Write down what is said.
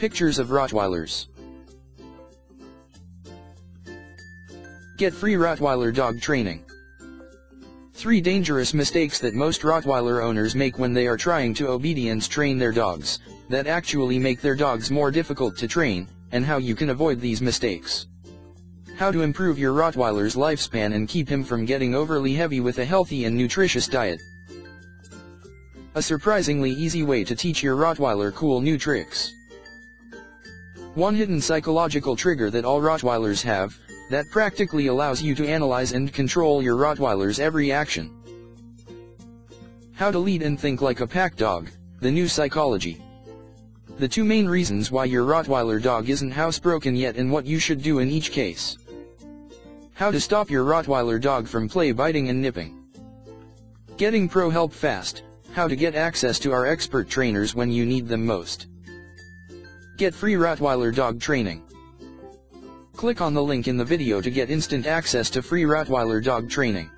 Pictures of Rottweilers. Get free Rottweiler dog training. 3 dangerous mistakes that most Rottweiler owners make when they are trying to obedience train their dogs, that actually make their dogs more difficult to train, and how you can avoid these mistakes. How to improve your Rottweiler's lifespan and keep him from getting overly heavy with a healthy and nutritious diet. A surprisingly easy way to teach your Rottweiler cool new tricks. One hidden psychological trigger that all Rottweilers have, that practically allows you to analyze and control your Rottweiler's every action. How to lead and think like a pack dog, the new psychology. The two main reasons why your Rottweiler dog isn't housebroken yet and what you should do in each case. How to stop your Rottweiler dog from play biting and nipping. Getting pro help fast, how to get access to our expert trainers when you need them most. Get free Rottweiler dog training. Click on the link in the video to get instant access to free Rottweiler dog training.